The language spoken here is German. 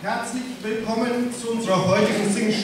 Herzlich willkommen zu unserer heutigen Singstunde.